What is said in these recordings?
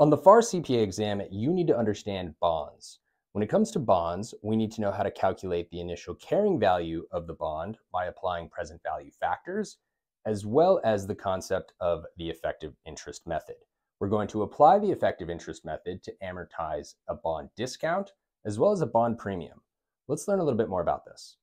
On the FAR CPA exam, you need to understand bonds. When it comes to bonds, we need to know how to calculate the initial carrying value of the bond by applying present value factors, as well as the concept of the effective interest method. We're going to apply the effective interest method to amortize a bond discount, as well as a bond premium. Let's learn a little bit more about this.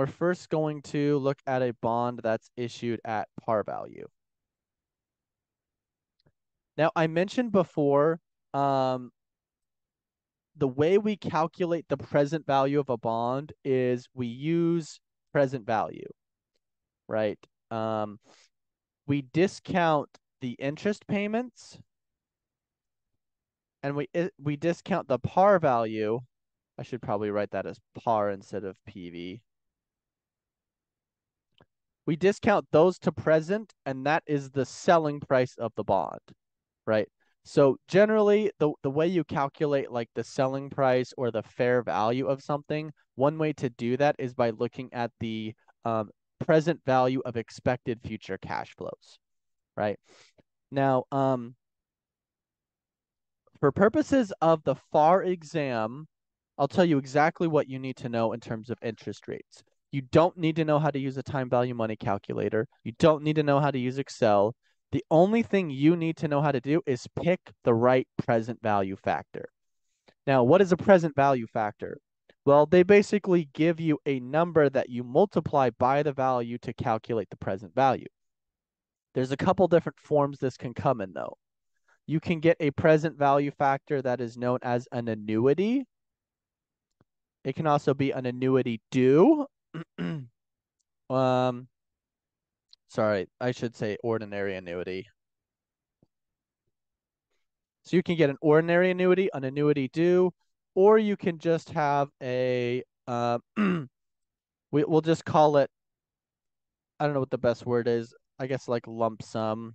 We're first going to look at a bond that's issued at par value. Now, I mentioned before, um, the way we calculate the present value of a bond is we use present value, right? Um, we discount the interest payments and we we discount the par value. I should probably write that as par instead of PV we discount those to present, and that is the selling price of the bond, right? So generally, the, the way you calculate like the selling price or the fair value of something, one way to do that is by looking at the um, present value of expected future cash flows, right? Now, um, for purposes of the FAR exam, I'll tell you exactly what you need to know in terms of interest rates. You don't need to know how to use a time value money calculator. You don't need to know how to use Excel. The only thing you need to know how to do is pick the right present value factor. Now, what is a present value factor? Well, they basically give you a number that you multiply by the value to calculate the present value. There's a couple different forms this can come in, though. You can get a present value factor that is known as an annuity. It can also be an annuity due, um, sorry, I should say ordinary annuity. So you can get an ordinary annuity, an annuity due, or you can just have a, uh, we, we'll just call it, I don't know what the best word is. I guess like lump sum.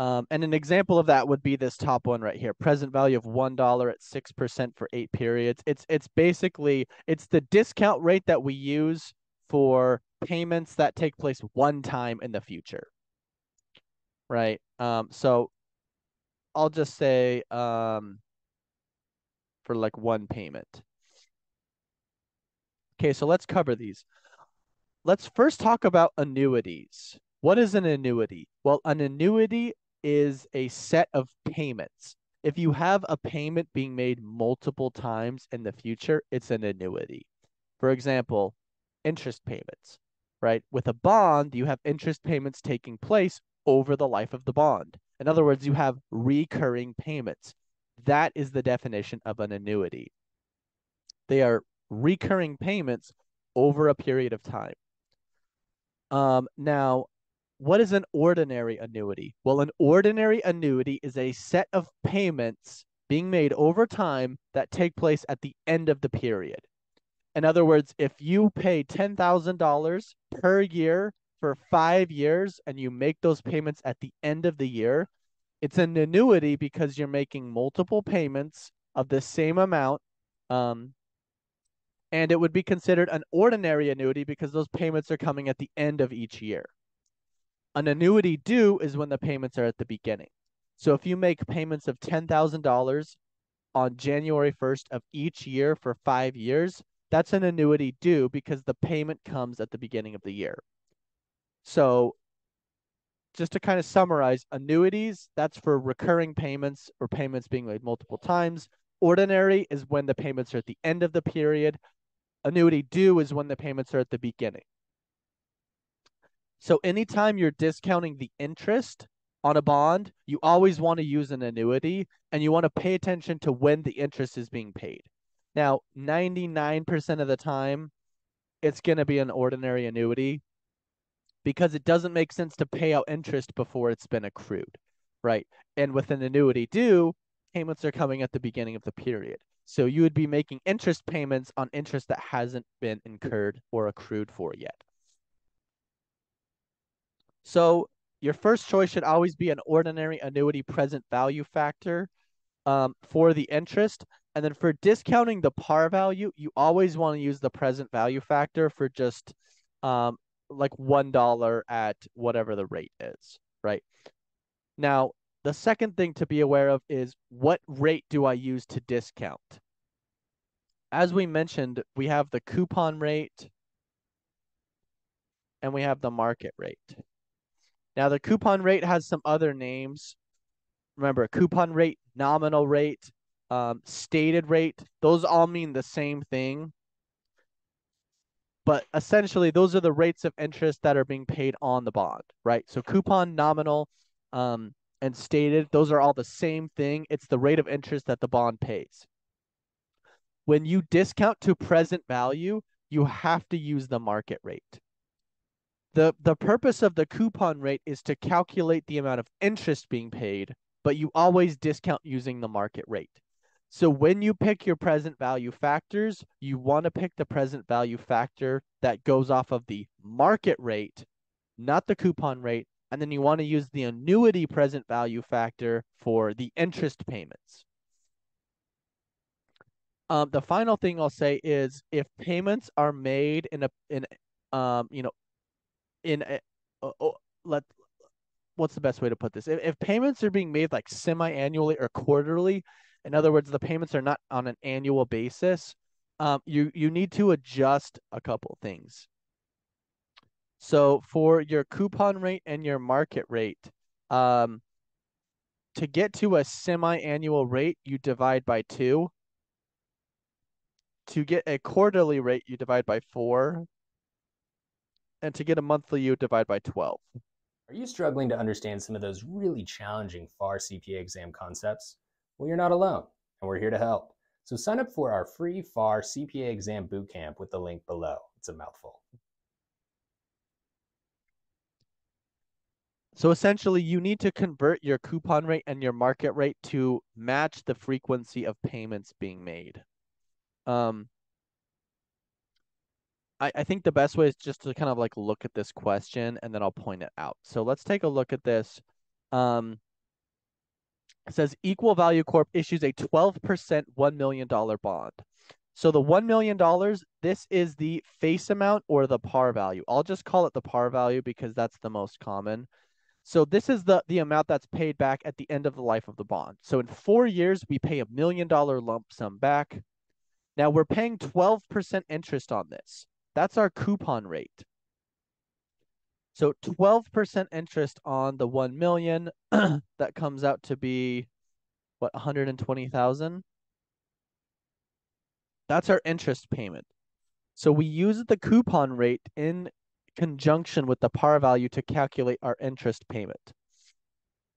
Um, and an example of that would be this top one right here, present value of one dollar at six percent for eight periods. It's it's basically it's the discount rate that we use for payments that take place one time in the future. Right. Um, so I'll just say um, for like one payment. Okay, so let's cover these. Let's first talk about annuities. What is an annuity? Well, an annuity is a set of payments. If you have a payment being made multiple times in the future, it's an annuity. For example, interest payments, right? With a bond, you have interest payments taking place over the life of the bond. In other words, you have recurring payments. That is the definition of an annuity. They are recurring payments over a period of time. Um, now, what is an ordinary annuity? Well, an ordinary annuity is a set of payments being made over time that take place at the end of the period. In other words, if you pay $10,000 per year for five years and you make those payments at the end of the year, it's an annuity because you're making multiple payments of the same amount. Um, and it would be considered an ordinary annuity because those payments are coming at the end of each year. An annuity due is when the payments are at the beginning. So if you make payments of $10,000 on January 1st of each year for five years, that's an annuity due because the payment comes at the beginning of the year. So just to kind of summarize, annuities, that's for recurring payments or payments being made multiple times. Ordinary is when the payments are at the end of the period. Annuity due is when the payments are at the beginning. So anytime you're discounting the interest on a bond, you always want to use an annuity and you want to pay attention to when the interest is being paid. Now, 99% of the time, it's going to be an ordinary annuity because it doesn't make sense to pay out interest before it's been accrued, right? And with an annuity due, payments are coming at the beginning of the period. So you would be making interest payments on interest that hasn't been incurred or accrued for yet. So your first choice should always be an ordinary annuity present value factor um, for the interest. And then for discounting the par value, you always want to use the present value factor for just um, like $1 at whatever the rate is, right? Now, the second thing to be aware of is what rate do I use to discount? As we mentioned, we have the coupon rate and we have the market rate. Now, the coupon rate has some other names. Remember, coupon rate, nominal rate, um, stated rate, those all mean the same thing. But essentially, those are the rates of interest that are being paid on the bond, right? So coupon, nominal, um, and stated, those are all the same thing. It's the rate of interest that the bond pays. When you discount to present value, you have to use the market rate. The, the purpose of the coupon rate is to calculate the amount of interest being paid, but you always discount using the market rate. So when you pick your present value factors, you want to pick the present value factor that goes off of the market rate, not the coupon rate. And then you want to use the annuity present value factor for the interest payments. Um, the final thing I'll say is if payments are made in a in um you know in a, uh, let what's the best way to put this? If, if payments are being made like semi-annually or quarterly, in other words, the payments are not on an annual basis, um, you you need to adjust a couple things. So for your coupon rate and your market rate, um, to get to a semi-annual rate, you divide by two. To get a quarterly rate, you divide by four. And to get a monthly, you divide by 12. Are you struggling to understand some of those really challenging FAR CPA exam concepts? Well, you're not alone, and we're here to help. So sign up for our free FAR CPA exam bootcamp with the link below. It's a mouthful. So essentially, you need to convert your coupon rate and your market rate to match the frequency of payments being made. Um, I, I think the best way is just to kind of like look at this question and then I'll point it out. So let's take a look at this. Um, it says Equal Value Corp issues a 12% $1 million bond. So the $1 million, this is the face amount or the par value. I'll just call it the par value because that's the most common. So this is the, the amount that's paid back at the end of the life of the bond. So in four years, we pay a million dollar lump sum back. Now we're paying 12% interest on this. That's our coupon rate. So 12% interest on the 1 million, that comes out to be what 120,000. That's our interest payment. So we use the coupon rate in conjunction with the par value to calculate our interest payment.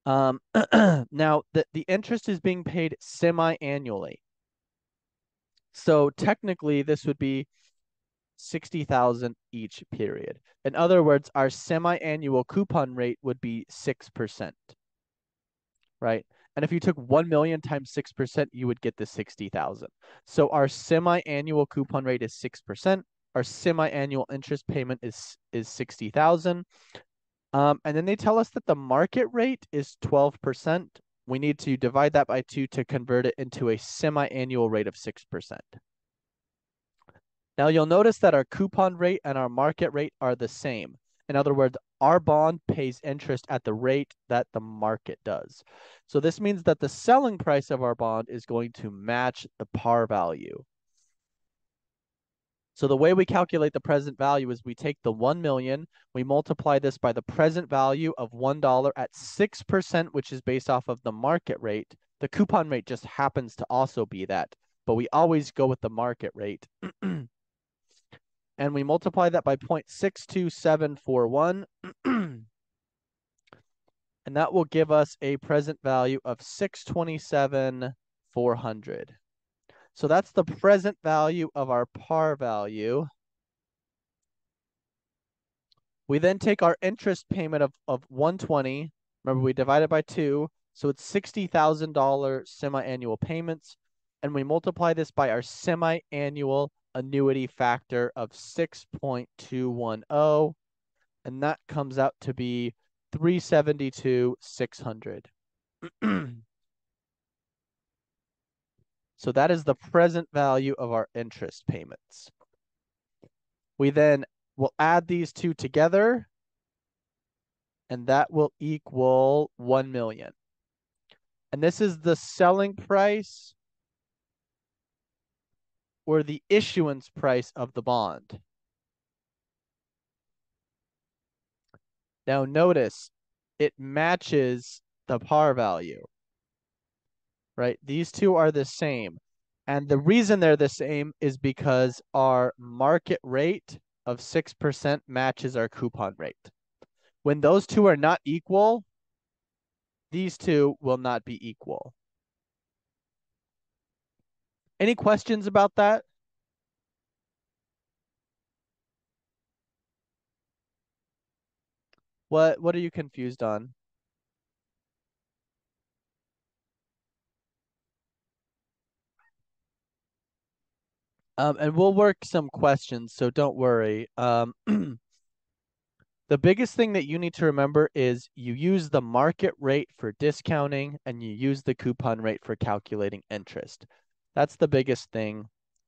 Um, now, the, the interest is being paid semi-annually. So technically, this would be 60,000 each period. In other words, our semi-annual coupon rate would be 6%. Right? And if you took 1 million times 6%, you would get the 60,000. So our semi-annual coupon rate is 6%. Our semi-annual interest payment is is 60,000. Um, and then they tell us that the market rate is 12%. We need to divide that by 2 to convert it into a semi-annual rate of 6%. Now you'll notice that our coupon rate and our market rate are the same. In other words, our bond pays interest at the rate that the market does. So this means that the selling price of our bond is going to match the par value. So the way we calculate the present value is we take the 1 million, we multiply this by the present value of $1 at 6%, which is based off of the market rate. The coupon rate just happens to also be that, but we always go with the market rate. and we multiply that by 0.62741. and that will give us a present value of 627,400. So that's the present value of our par value. We then take our interest payment of, of 120. Remember, we divide it by two. So it's $60,000 semi-annual payments. And we multiply this by our semi-annual annuity factor of 6.210. And that comes out to be 372 600 so that is the present value of our interest payments we then will add these two together and that will equal 1 million and this is the selling price or the issuance price of the bond Now notice it matches the par value, right? These two are the same. And the reason they're the same is because our market rate of 6% matches our coupon rate. When those two are not equal, these two will not be equal. Any questions about that? What what are you confused on? Um, and we'll work some questions, so don't worry. Um, the biggest thing that you need to remember is you use the market rate for discounting and you use the coupon rate for calculating interest. That's the biggest thing.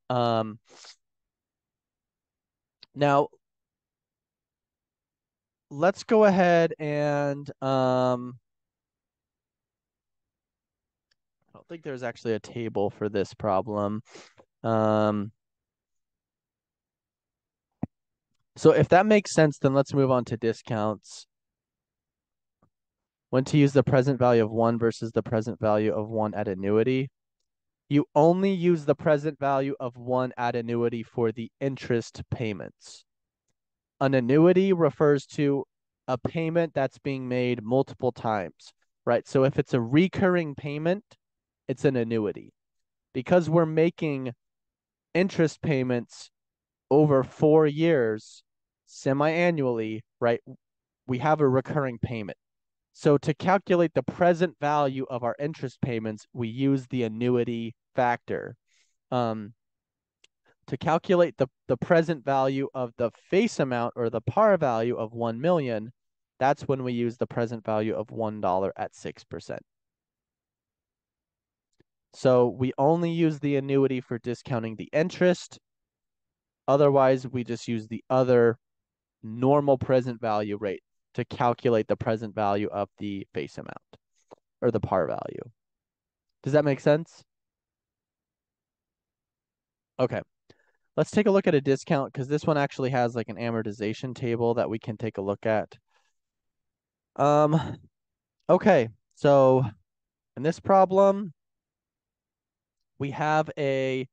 Um, now, let's go ahead and um, I don't think there's actually a table for this problem. Um, so if that makes sense, then let's move on to discounts. When to use the present value of one versus the present value of one at annuity. You only use the present value of one at annuity for the interest payments. An annuity refers to a payment that's being made multiple times, right? So if it's a recurring payment, it's an annuity. Because we're making interest payments over four years semi-annually, right? We have a recurring payment. So to calculate the present value of our interest payments, we use the annuity factor. Um, to calculate the, the present value of the face amount or the par value of 1 million, that's when we use the present value of $1 at 6%. So we only use the annuity for discounting the interest. Otherwise, we just use the other normal present value rate to calculate the present value of the face amount or the par value. Does that make sense? Okay. Let's take a look at a discount because this one actually has like an amortization table that we can take a look at. Um, okay, so in this problem, we have a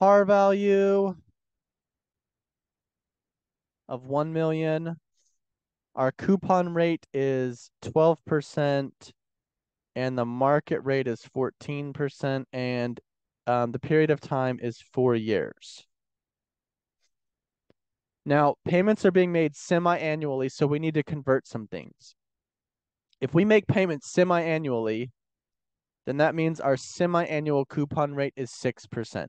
par value of 1 million. Our coupon rate is 12% and the market rate is 14% and um, the period of time is four years. Now, payments are being made semi-annually, so we need to convert some things. If we make payments semi-annually, then that means our semi-annual coupon rate is 6%.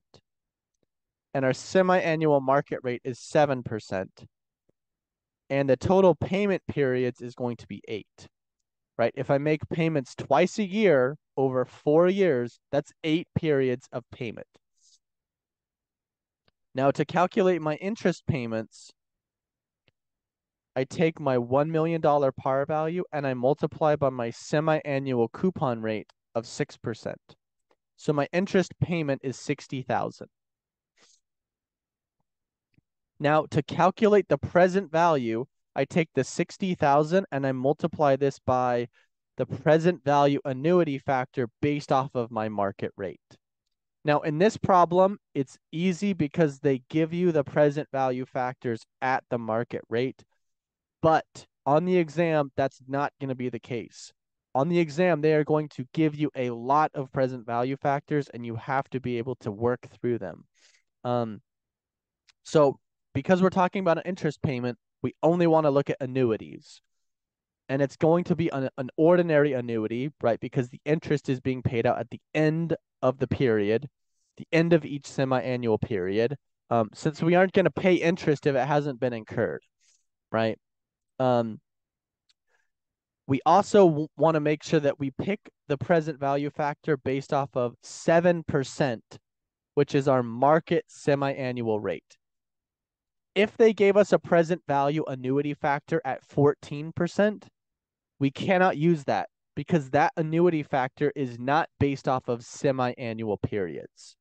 And our semi-annual market rate is 7%. And the total payment periods is going to be 8. Right? If I make payments twice a year over 4 years, that's 8 periods of payment. Now to calculate my interest payments, I take my $1 million par value and I multiply by my semi-annual coupon rate of 6%. So my interest payment is 60,000. Now to calculate the present value, I take the 60,000 and I multiply this by the present value annuity factor based off of my market rate. Now, in this problem, it's easy because they give you the present value factors at the market rate. But on the exam, that's not going to be the case. On the exam, they are going to give you a lot of present value factors, and you have to be able to work through them. Um, so, because we're talking about an interest payment, we only want to look at annuities. And it's going to be an, an ordinary annuity, right? Because the interest is being paid out at the end of the period, the end of each semi-annual period, um, since we aren't going to pay interest if it hasn't been incurred, right? Um, We also want to make sure that we pick the present value factor based off of 7%, which is our market semi-annual rate. If they gave us a present value annuity factor at 14%, we cannot use that because that annuity factor is not based off of semi-annual periods.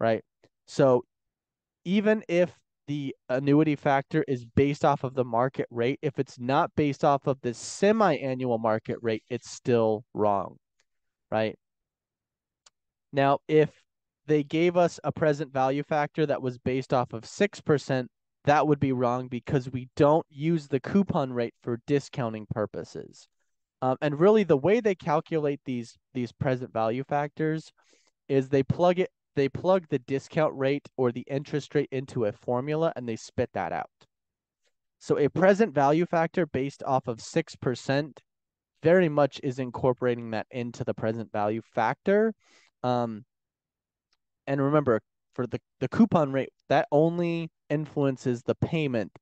Right? So even if the annuity factor is based off of the market rate, if it's not based off of the semi-annual market rate, it's still wrong. Right? Now, if they gave us a present value factor that was based off of 6%, that would be wrong because we don't use the coupon rate for discounting purposes. Um, and really, the way they calculate these these present value factors is they plug it they plug the discount rate or the interest rate into a formula and they spit that out. So a present value factor based off of 6% very much is incorporating that into the present value factor. Um, and remember, for the, the coupon rate, that only influences the payment,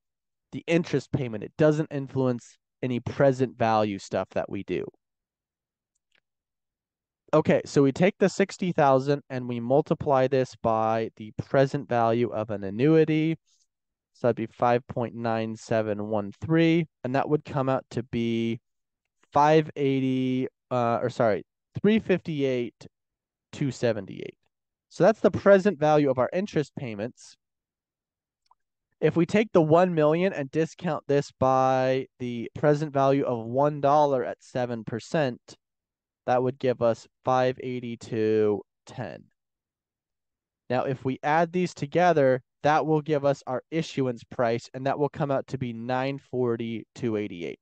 the interest payment. It doesn't influence any present value stuff that we do. Okay, so we take the 60,000 and we multiply this by the present value of an annuity. So that'd be 5.9713, and that would come out to be 580, uh, or sorry, 358, 278. So that's the present value of our interest payments. If we take the 1 million and discount this by the present value of $1 at 7%, that would give us 582.10. Now, if we add these together, that will give us our issuance price, and that will come out to be 940.288.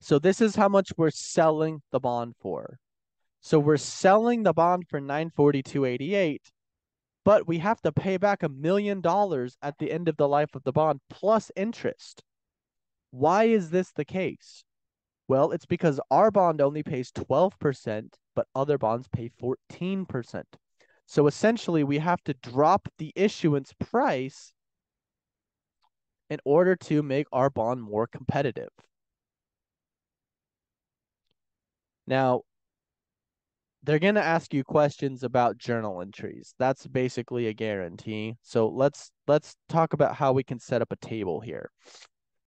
So this is how much we're selling the bond for. So we're selling the bond for 942.88, but we have to pay back a million dollars at the end of the life of the bond plus interest. Why is this the case? Well, it's because our bond only pays 12%, but other bonds pay 14%. So essentially, we have to drop the issuance price in order to make our bond more competitive. Now, they're going to ask you questions about journal entries. That's basically a guarantee. So let's let's talk about how we can set up a table here.